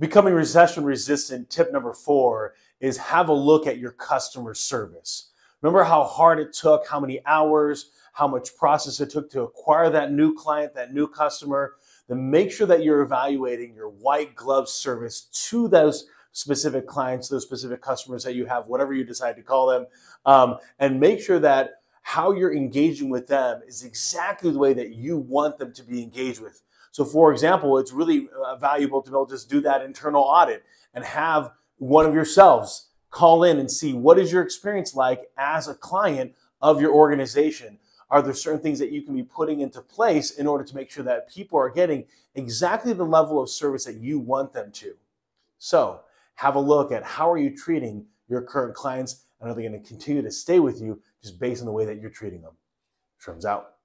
Becoming recession resistant, tip number four is have a look at your customer service. Remember how hard it took, how many hours, how much process it took to acquire that new client, that new customer. Then make sure that you're evaluating your white glove service to those specific clients, those specific customers that you have, whatever you decide to call them, um, and make sure that how you're engaging with them is exactly the way that you want them to be engaged with. So, for example, it's really uh, valuable to be able to just do that internal audit and have one of yourselves call in and see what is your experience like as a client of your organization. Are there certain things that you can be putting into place in order to make sure that people are getting exactly the level of service that you want them to? So, have a look at how are you treating your current clients and are they going to continue to stay with you just based on the way that you're treating them? Sherman out.